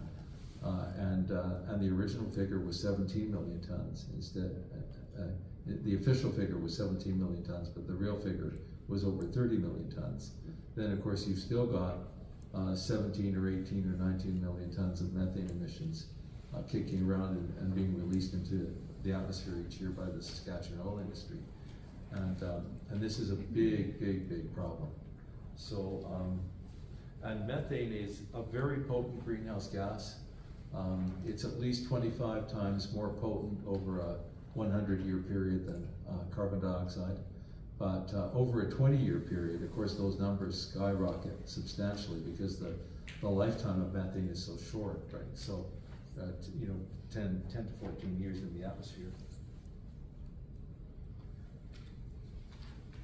uh, and uh, and the original figure was 17 million tons instead, uh, uh the official figure was 17 million tons, but the real figure was over 30 million tons. Then, of course, you've still got uh, 17 or 18 or 19 million tons of methane emissions uh, kicking around and, and, being released into the atmosphere each year by the Saskatchewan oil industry. And, um, and this is a big, big, big problem. So, um, and methane is a very potent greenhouse gas. Um, it's at least 25 times more potent over a 100 year period than uh, carbon dioxide. But uh, over a 20 year period, of course, those numbers skyrocket substantially because the, the lifetime of methane is so short, right? So, uh, you know, 10, 10 to 14 years in the atmosphere.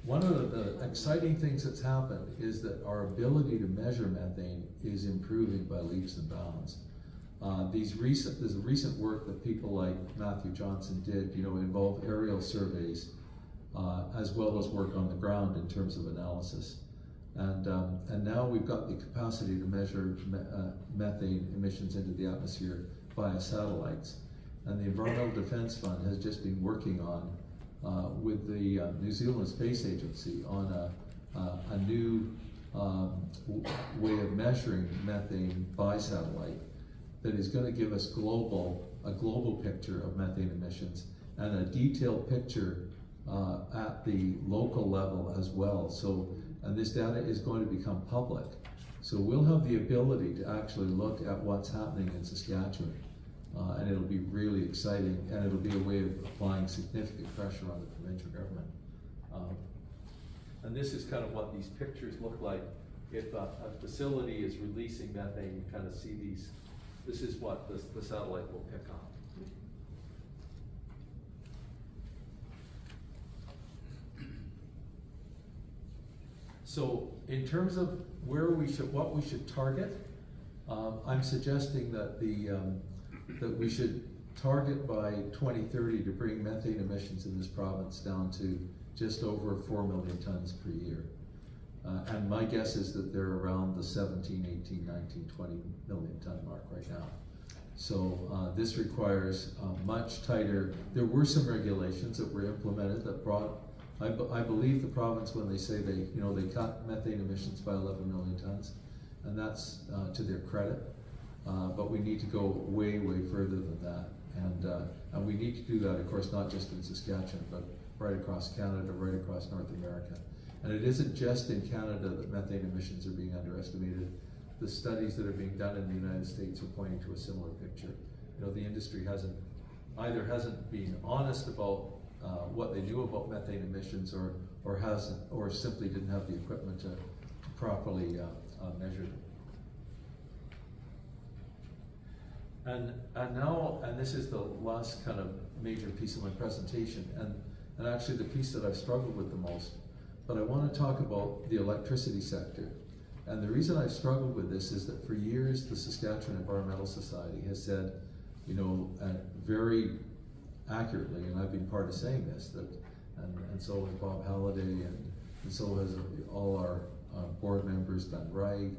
One of the exciting things that's happened is that our ability to measure methane is improving by leaps and bounds. Uh, these recent, there's recent work that people like Matthew Johnson did, you know, involve aerial surveys uh, as well as work on the ground in terms of analysis. And, um, and now we've got the capacity to measure me uh, methane emissions into the atmosphere via satellites. and the Environmental Defence Fund has just been working on uh, with the uh, New Zealand Space Agency on a, uh, a new um, way of measuring methane by satellite that is going to give us global a global picture of methane emissions and a detailed picture uh, at the local level as well. So, and this data is going to become public. So we'll have the ability to actually look at what's happening in Saskatchewan. Uh, and it'll be really exciting, and it'll be a way of applying significant pressure on the provincial government. Um, and this is kind of what these pictures look like. If a, a facility is releasing methane, you kind of see these. This is what the, the satellite will pick up. So in terms of where we should, what we should target, um, I'm suggesting that the, um, that we should target by 2030 to bring methane emissions in this province down to just over 4 million tons per year. Uh, and my guess is that they're around the 17, 18, 19, 20 million ton mark right now. So uh, this requires much tighter, there were some regulations that were implemented that brought I, I believe the province when they say they, you know, they cut methane emissions by 11 million tons, and that's uh, to their credit. Uh, but we need to go way, way further than that, and uh, and we need to do that, of course, not just in Saskatchewan, but right across Canada, right across North America. And it isn't just in Canada that methane emissions are being underestimated. The studies that are being done in the United States are pointing to a similar picture. You know, the industry hasn't either hasn't been honest about uh, what they knew about methane emissions or, or hasn't, or simply didn't have the equipment to, properly uh, uh, measure them. And, and now, and this is the last kind of major piece of my presentation, and, and actually the piece that I've struggled with the most, but I want to talk about the electricity sector. And the reason I've struggled with this is that for years the Saskatchewan Environmental Society has said, you know, very accurately, and I've been part of saying this, that, and, and so has Bob Halliday, and, and so has all our uh, board members, Ben Wright,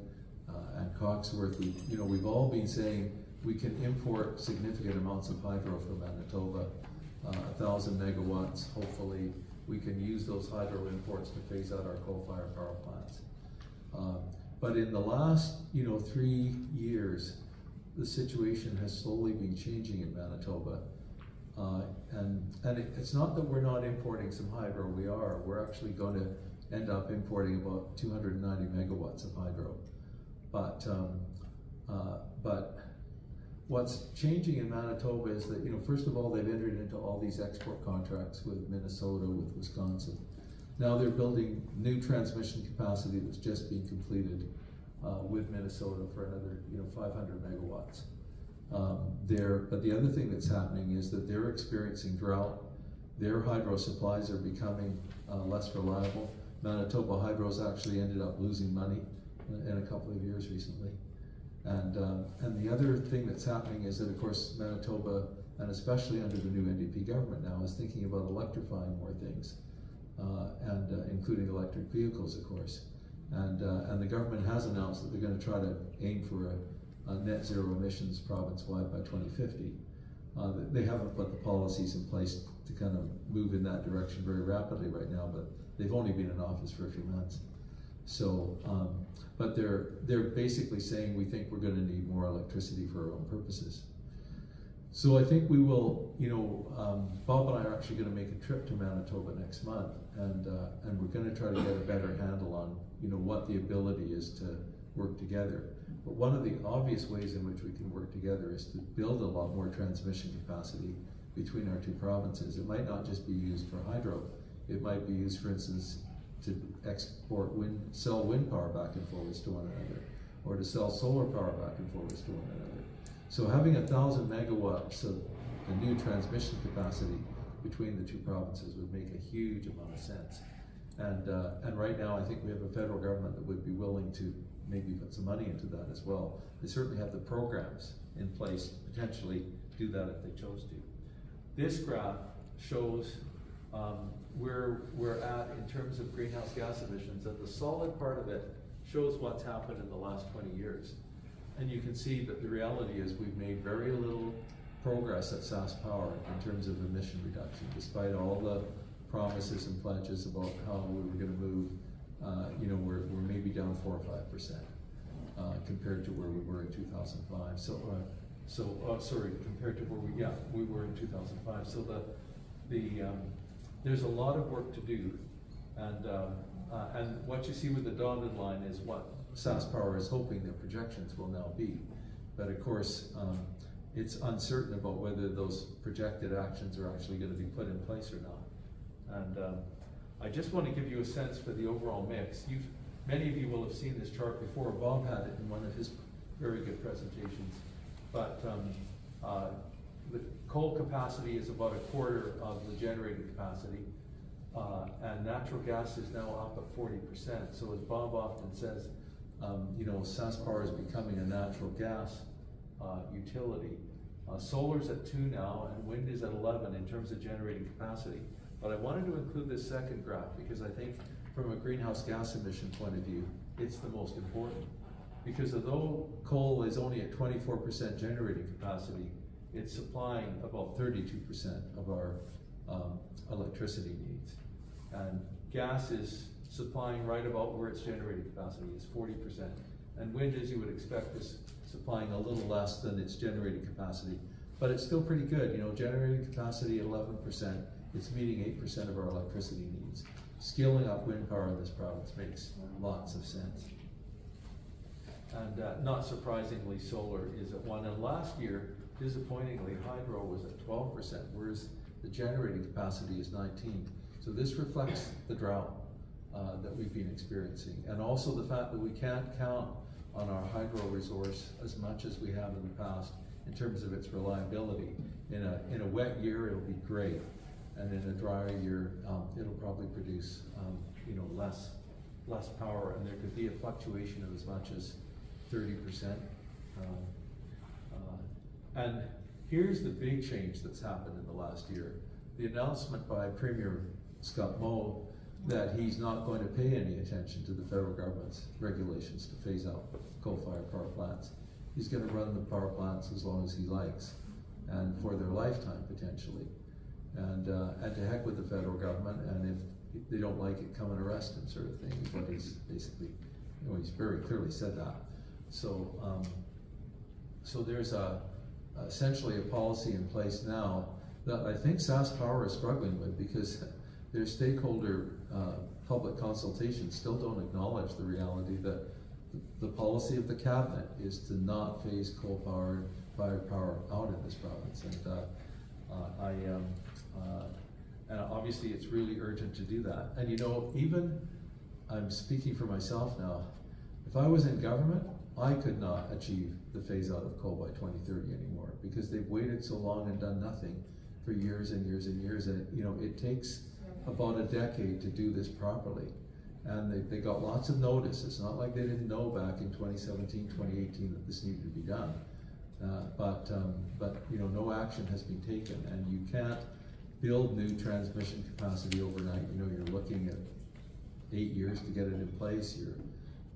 uh, and Coxworth. We, you know, we've all been saying we can import significant amounts of hydro from Manitoba, uh, a thousand megawatts, hopefully. We can use those hydro imports to phase out our coal-fired power plants. Uh, but in the last, you know, three years, the situation has slowly been changing in Manitoba. Uh, and and it, it's not that we're not importing some hydro, we are. We're actually going to end up importing about 290 megawatts of hydro. But, um, uh, but what's changing in Manitoba is that, you know, first of all, they've entered into all these export contracts with Minnesota, with Wisconsin. Now they're building new transmission capacity that's just being completed uh, with Minnesota for another, you know, 500 megawatts. Um, there, but the other thing that's happening is that they're experiencing drought. Their hydro supplies are becoming uh, less reliable. Manitoba Hydro's actually ended up losing money in a couple of years recently. And, um, and the other thing that's happening is that, of course, Manitoba, and especially under the new NDP government now, is thinking about electrifying more things, uh, and uh, including electric vehicles, of course. And, uh, and the government has announced that they're going to try to aim for a uh, net zero emissions province-wide by 2050. Uh, they haven't put the policies in place to kind of move in that direction very rapidly right now, but they've only been in office for a few months. So, um, but they're they're basically saying we think we're going to need more electricity for our own purposes. So I think we will, you know, um, Bob and I are actually going to make a trip to Manitoba next month, and uh, and we're going to try to get a better handle on, you know, what the ability is to work together. But one of the obvious ways in which we can work together is to build a lot more transmission capacity between our two provinces. It might not just be used for hydro. It might be used, for instance, to export wind, sell wind power back and forwards to one another, or to sell solar power back and forwards to one another. So having a thousand megawatts of a new transmission capacity between the two provinces would make a huge amount of sense. And, uh, and right now, I think we have a federal government that would be willing to maybe put some money into that as well. They certainly have the programs in place to potentially do that if they chose to. This graph shows um, where we're at in terms of greenhouse gas emissions, and the solid part of it shows what's happened in the last 20 years. And you can see that the reality is we've made very little progress at SaskPower in terms of emission reduction, despite all the promises and pledges about how we were gonna move, uh, you know, we're, we're maybe down four or five percent, uh, compared to where we were in two thousand five, so, uh, so, uh, sorry, compared to where we, yeah, we were in two thousand five, so the, the, um, there's a lot of work to do, and, uh, uh, and what you see with the dotted line is what SaskPower is hoping their projections will now be. But of course, um, it's uncertain about whether those projected actions are actually gonna be put in place or not. And, um, I just wanna give you a sense for the overall mix. You've, many of you will have seen this chart before. Bob had it in one of his very good presentations. But, um, uh, the coal capacity is about a quarter of the generating capacity. Uh, and natural gas is now up at forty percent. So as Bob often says, um, you know, SaskPower is becoming a natural gas uh, utility. Uh, solar's at two now, and wind is at eleven in terms of generating capacity. But I wanted to include this second graph because I think, from a greenhouse gas emission point of view, it's the most important. Because although coal is only at twenty-four percent generating capacity, it's supplying about thirty-two percent of our um, electricity needs. And gas is supplying right about where its generating capacity is, forty percent. And wind, as you would expect, is supplying a little less than its generating capacity. But it's still pretty good, you know, generating capacity at eleven percent, it's meeting eight percent of our electricity needs. Scaling up wind power in this province makes lots of sense. And uh, not surprisingly, solar is at one. And last year, disappointingly, hydro was at twelve percent, whereas the generating capacity is nineteen. So this reflects the drought uh, that we've been experiencing, and also the fact that we can't count on our hydro resource as much as we have in the past in terms of its reliability. In a in a wet year, it'll be great, and in a drier year, um, it'll probably produce um, you know less less power, and there could be a fluctuation of as much as thirty percent. Um, uh, and here's the big change that's happened in the last year. The announcement by Premier Scott Moe that he's not going to pay any attention to the federal government's regulations to phase out coal-fired power plants. He's going to run the power plants as long as he likes and for their lifetime potentially. And, uh, and to heck with the federal government, and if they don't like it, come and arrest him, sort of thing, is what he's basically, you know, he's very clearly said that. So, um, so there's a, essentially a policy in place now that I think SaskPower is struggling with because their stakeholder uh, public consultations still don't acknowledge the reality that the, policy of the cabinet is to not phase coal powered fired power out in this province. And uh, uh, I, um, uh, and obviously it's really urgent to do that. And you know, even I'm speaking for myself now. If I was in government, I could not achieve the phase out of coal by 2030 anymore because they've waited so long and done nothing for years and years and years. And you know, it takes about a decade to do this properly. And they, they got lots of notice. It's not like they didn't know back in 2017, 2018 that this needed to be done. Uh, but, um, but you know, no action has been taken and you can't build new transmission capacity overnight. You know, you're looking at eight years to get it in place. You're,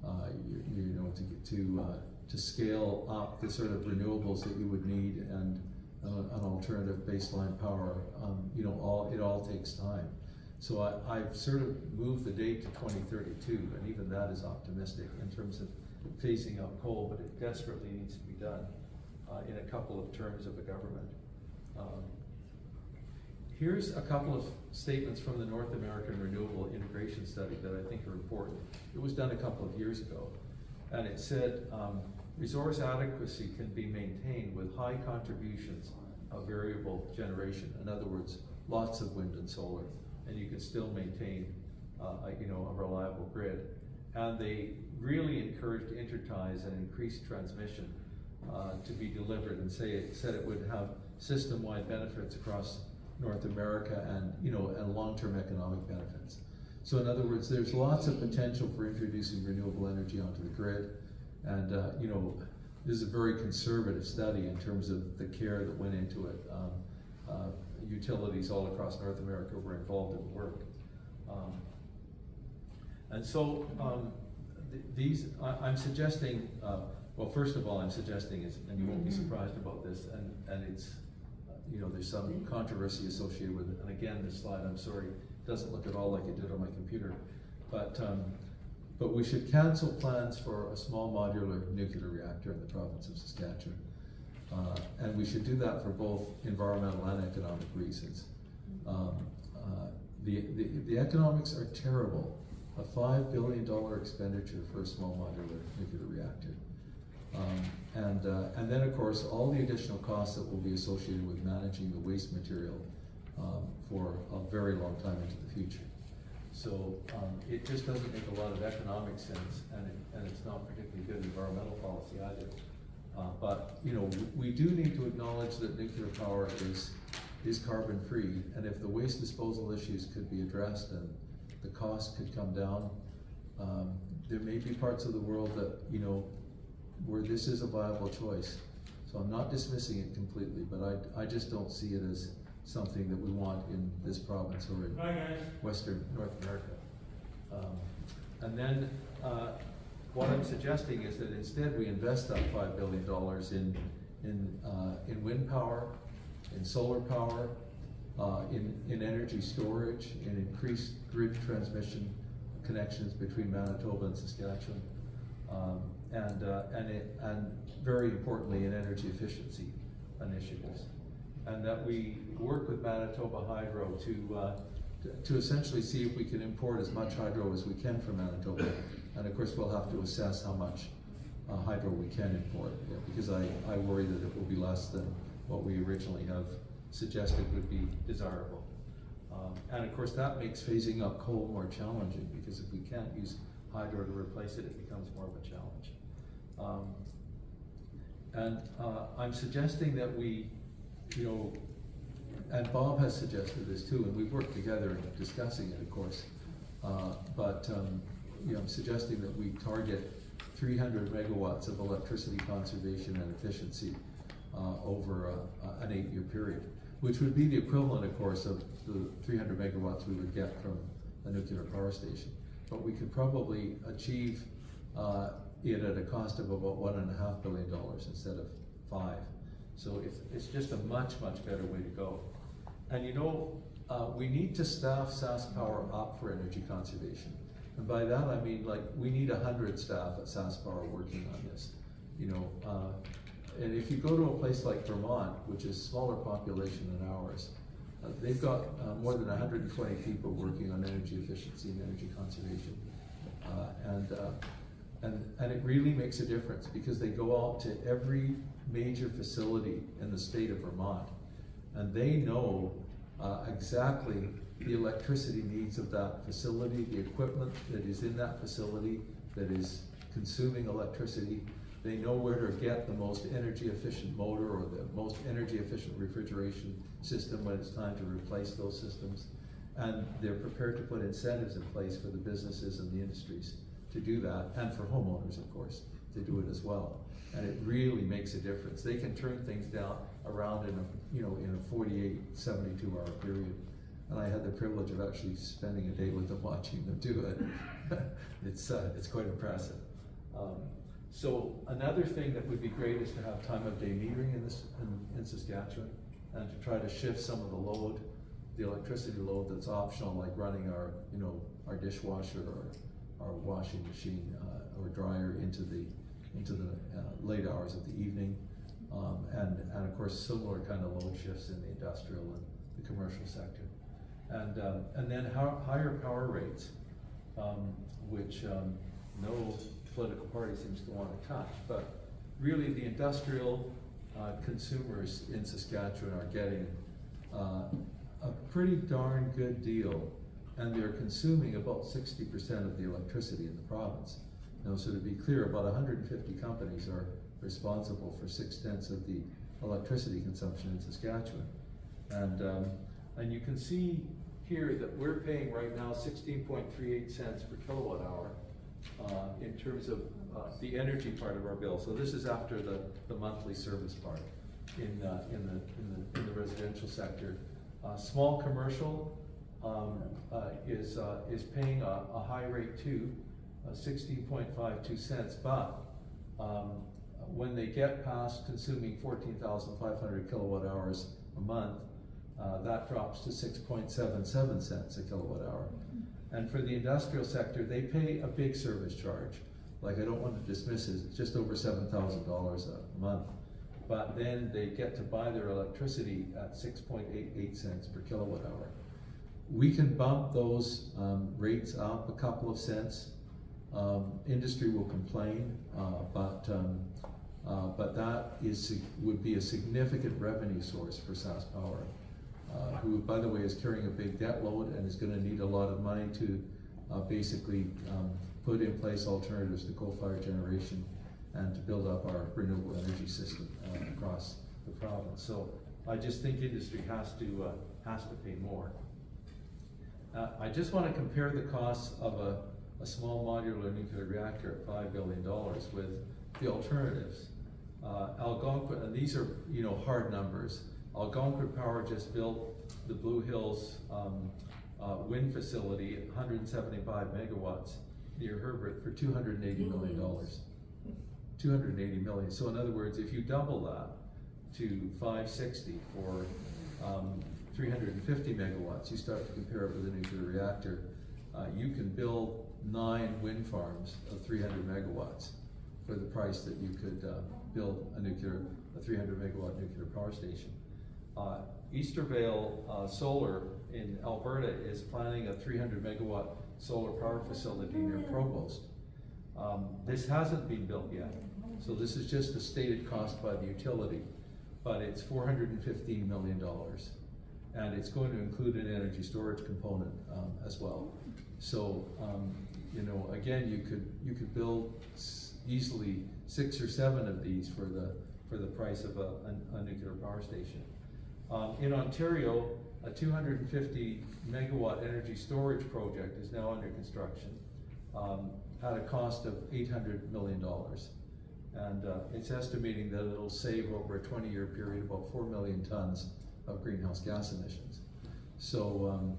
uh, you, you know, to get to, uh, to scale up the sort of renewables that you would need and uh, an alternative baseline power, um, you know, all, it all takes time. So I, I've sort of moved the date to 2032, and even that is optimistic in terms of phasing out coal, but it desperately needs to be done uh, in a couple of terms of the government. Um, here's a couple of statements from the North American Renewable Integration Study that I think are important. It was done a couple of years ago, and it said um, resource adequacy can be maintained with high contributions of variable generation. In other words, lots of wind and solar and you can still maintain, uh, you know, a reliable grid. And they really encouraged interties and increased transmission uh, to be delivered, and say it said it would have system-wide benefits across North America, and you know, and long-term economic benefits. So in other words, there's lots of potential for introducing renewable energy onto the grid, and uh, you know, this is a very conservative study in terms of the care that went into it. Um, uh, utilities all across North America were involved in the work. Um, and so um, th these, I, am suggesting, uh, well, first of all, I'm suggesting is, and you won't be mm-hmm. surprised about this, and, and it's you know, there's some controversy associated with it. And again, this slide, I'm sorry, doesn't look at all like it did on my computer. But, um, but we should cancel plans for a small modular nuclear reactor in the province of Saskatchewan. Uh, and we should do that for both environmental and economic reasons. Um, uh, the, the, the economics are terrible. A $5 billion expenditure for a small modular nuclear reactor. Um, and, uh, and then, of course, all the additional costs that will be associated with managing the waste material um, for a very long time into the future. So um, it just doesn't make a lot of economic sense, and, it, and it's not particularly good environmental policy either. Uh, but you know, we, do need to acknowledge that nuclear power is is carbon free, and if the waste disposal issues could be addressed and the cost could come down, um, there may be parts of the world that you know where this is a viable choice. So I'm not dismissing it completely, but I, I just don't see it as something that we want in this province or in Western North America. Um, and then uh, what I'm suggesting is that instead we invest that $5 billion in, in, uh, in wind power, in solar power, uh, in, in energy storage, in increased grid transmission connections between Manitoba and Saskatchewan, um, and, uh, and, it, and very importantly in energy efficiency initiatives. And that we work with Manitoba Hydro to, uh, to, essentially see if we can import as much hydro as we can from Manitoba. And of course we'll have to assess how much uh, hydro we can import, yeah, because I, I worry that it will be less than what we originally have suggested would be desirable. Um, and of course that makes phasing out coal more challenging because if we can't use hydro to replace it, it becomes more of a challenge. Um, and uh, I'm suggesting that we, you know, and Bob has suggested this too, and we've worked together in discussing it, of course. Uh, but um, you know, I'm suggesting that we target 300 megawatts of electricity conservation and efficiency uh, over a, an eight-year period, which would be the equivalent, of course, of the 300 megawatts we would get from a nuclear power station. But we could probably achieve uh, it at a cost of about one and a half billion dollars instead of five. So it's, it's just a much, much better way to go. And you know, uh, we need to staff SaskPower up for energy conservation. And by that I mean like we need a hundred staff at SaskPower working on this. You know, uh, and if you go to a place like Vermont, which is smaller population than ours, uh, they've got uh, more than 120 people working on energy efficiency and energy conservation. Uh, and, uh, and, and it really makes a difference because they go out to every major facility in the state of Vermont and they know uh, exactly the electricity needs of that facility, the equipment that is in that facility that is consuming electricity. They know where to get the most energy efficient motor or the most energy efficient refrigeration system when it's time to replace those systems. And they're prepared to put incentives in place for the businesses and the industries to do that, and for homeowners, of course, to do it as well. And it really makes a difference. They can turn things down around in a, you know, in a 48, 72 hour period. And I had the privilege of actually spending a day with them watching them do it. it's, uh, it's quite impressive. Um, so another thing that would be great is to have time of day metering in, this, in, in Saskatchewan and to try to shift some of the load, the electricity load that's optional, like running our, you know, our dishwasher or our washing machine uh, or dryer into the into the uh, late hours of the evening. Um, and, and of course, similar kind of load shifts in the industrial and the commercial sector. And, um, and then higher power rates, um, which um, no political party seems to want to touch. But really, the industrial uh, consumers in Saskatchewan are getting uh, a pretty darn good deal, and they're consuming about 60% of the electricity in the province. Now, so to be clear, about 150 companies are responsible for six tenths of the electricity consumption in Saskatchewan. And, um, and you can see here that we're paying right now 16.38 cents per kilowatt hour uh, in terms of uh, the energy part of our bill. So this is after the, the monthly service part in, uh, in, the, in, the, in the residential sector. Uh, small commercial um, uh, is, uh, is paying a, a high rate too, 16.52 cents, but um, when they get past consuming 14,500 kilowatt hours a month, uh, that drops to six point seven seven cents a kilowatt hour. And for the industrial sector, they pay a big service charge. Like, I don't want to dismiss it, it's just over seven thousand dollars a month. But then they get to buy their electricity at six point eight eight cents per kilowatt hour. We can bump those, um, rates up a couple of cents. Um, industry will complain, uh, but, um, uh, but that is, would be a significant revenue source for SaskPower uh, who, by the way, is carrying a big debt load and is gonna need a lot of money to, uh, basically, um, put in place alternatives to coal-fired generation and to build up our renewable energy system, uh, across the province. So I just think industry has to, uh, has to pay more. Uh, I just wanna compare the costs of a, a small modular nuclear reactor at five billion dollars with the alternatives. Uh, Algonquin, and these are, you know, hard numbers. Algonquin Power just built the Blue Hills, um, uh, wind facility, hundred and seventy-five megawatts near Herbert for two hundred and eighty million dollars. Two hundred and eighty million, so in other words, if you double that to five sixty for, um, three hundred and fifty megawatts, you start to compare it with a nuclear reactor, uh, you can build nine wind farms of three hundred megawatts for the price that you could, uh, build a nuclear, a three hundred megawatt nuclear power station. Uh, Eastervale, uh, Solar in Alberta is planning a three hundred megawatt solar power facility near Provost. Um, this hasn't been built yet, so this is just the stated cost by the utility, but it's four hundred and fifteen million dollars. And it's going to include an energy storage component, um, as well. So, um, you know, again, you could, you could build easily six or seven of these for the, for the price of a, a, a nuclear power station. Um, in Ontario, a two hundred and fifty megawatt energy storage project is now under construction, um, at a cost of eight hundred million dollars. And, uh, it's estimating that it'll save over a twenty-year period about four million tons of greenhouse gas emissions. So, um,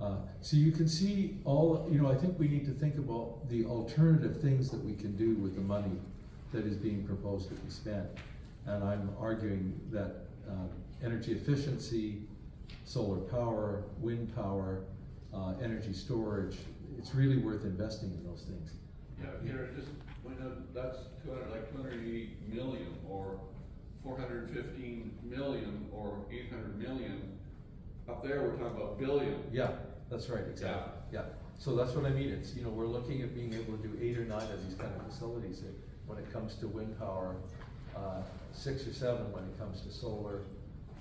uh, so you can see all, you know, I think we need to think about the alternative things that we can do with the money that is being proposed to be spent. And I'm arguing that, uh, energy efficiency, solar power, wind power, uh, energy storage, it's really worth investing in those things. Yeah, here, just, when, uh, that's two hundred, like two hundred and eighty million, or four hundred and fifteen million, or eight hundred million. Up there, we're talking about billion. Yeah, that's right, exactly, yeah. So that's what I mean, it's, you know, we're looking at being able to do eight or nine of these kind of facilities when it comes to wind power, uh, six or seven when it comes to solar.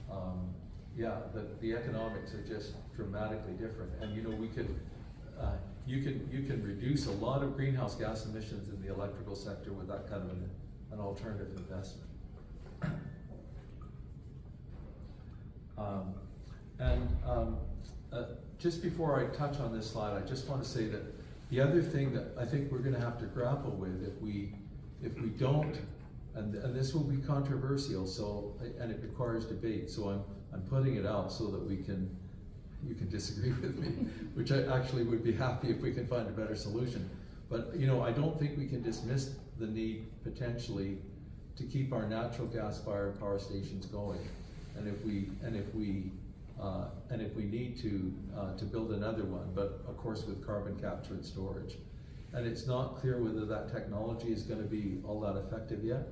Um, yeah, the, the economics are just dramatically different, and you know, we could, uh, you can, you can reduce a lot of greenhouse gas emissions in the electrical sector with that kind of an, an alternative investment. Um, and um, uh, just before I touch on this slide, I just want to say that the other thing that I think we're going to have to grapple with if we if we don't, and, and this will be controversial, so and it requires debate. So I'm I'm putting it out so that we can you can disagree with me, which I actually would be happy if we can find a better solution. But you know, I don't think we can dismiss the need potentially to keep our natural gas-fired power stations going. And if we and if we uh, and if we need to uh, to build another one, but of course with carbon capture and storage. And it's not clear whether that technology is going to be all that effective yet.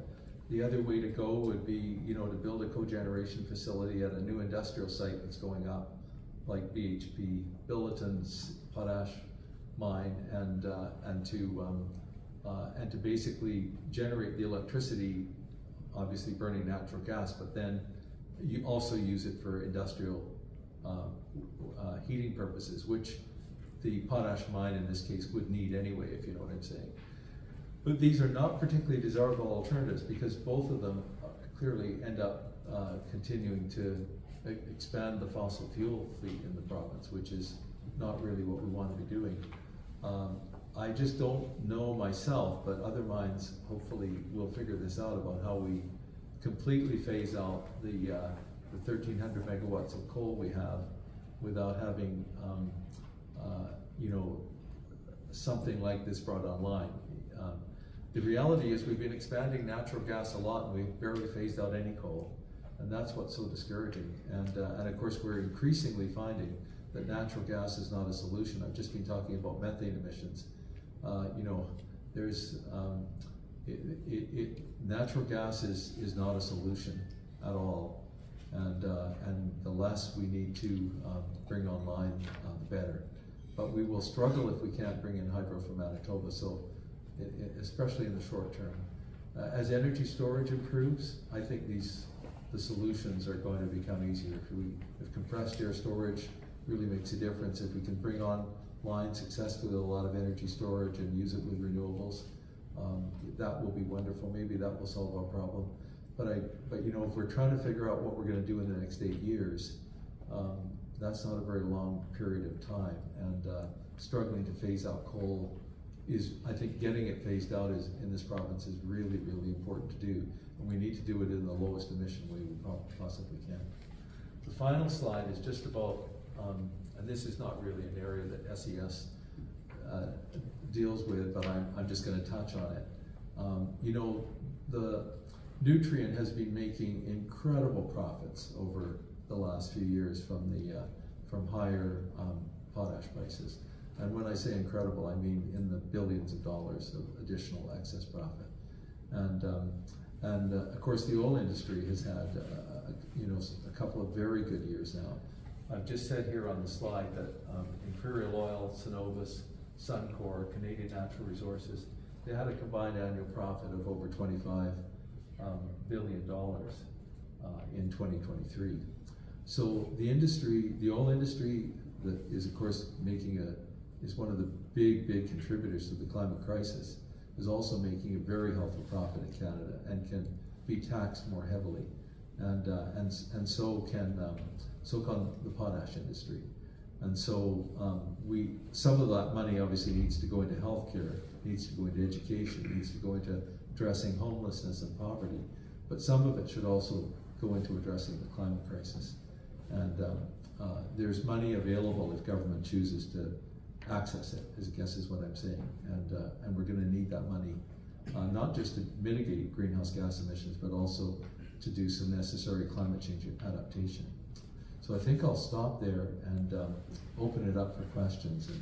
The other way to go would be, you know, to build a cogeneration facility at a new industrial site that's going up, like BHP Billiton's potash mine, and uh, and to um, uh, and to basically generate the electricity, obviously burning natural gas, but then you also use it for industrial uh, uh, heating purposes, which the potash mine in this case would need anyway, if you know what I'm saying. But these are not particularly desirable alternatives because both of them uh, clearly end up uh, continuing to expand the fossil fuel fleet in the province, which is not really what we want to be doing. Um, I just don't know myself, but other minds hopefully will figure this out about how we completely phase out the, uh, the 1300 megawatts of coal we have without having, um, uh, you know, something like this brought online. Um, the reality is we've been expanding natural gas a lot and we've barely phased out any coal. And that's what's so discouraging. And, uh, and of course, we're increasingly finding that natural gas is not a solution. I've just been talking about methane emissions. Uh, you know, there's, um, it, it, it, natural gas is, is not a solution at all. And, uh, and the less we need to um, bring online, uh, the better. But we will struggle if we can't bring in hydro from Manitoba, so i- i- especially in the short term. Uh, as energy storage improves, I think these the solutions are going to become easier. If we if compressed air storage really makes a difference, if we can bring on line successfully a lot of energy storage and use it with renewables, um, that will be wonderful. Maybe that will solve our problem. But I but you know if we're trying to figure out what we're going to do in the next eight years, um, that's not a very long period of time. And uh, struggling to phase out coal is, I think getting it phased out is, in this province is really, really important to do. And we need to do it in the lowest emission way we possibly can. The final slide is just about, um, and this is not really an area that SES uh, deals with, but I'm, I'm just gonna touch on it. Um, you know, the Nutrien has been making incredible profits over the last few years from the, uh, from higher um, potash prices. And when I say incredible, I mean in the billions of dollars of additional excess profit. And, um, and uh, of course, the oil industry has had, uh, you know, a couple of very good years now. I've just said here on the slide that um, Imperial Oil, Cenovus, Suncor, Canadian Natural Resources, they had a combined annual profit of over 25 um, billion dollars uh, in 2023. So the industry, the oil industry, that is of course making a is one of the big, big contributors to the climate crisis, is also making a very healthy profit in Canada and can be taxed more heavily, and uh, and and so can um, so can the potash industry, and so um, we some of that money obviously needs to go into healthcare, needs to go into education, needs to go into addressing homelessness and poverty, but some of it should also go into addressing the climate crisis, and um, uh, there's money available if government chooses to access it, I guess is what I'm saying. And, uh, and we're gonna need that money, uh, not just to mitigate greenhouse gas emissions, but also to do some necessary climate change adaptation. So I think I'll stop there and um, open it up for questions. And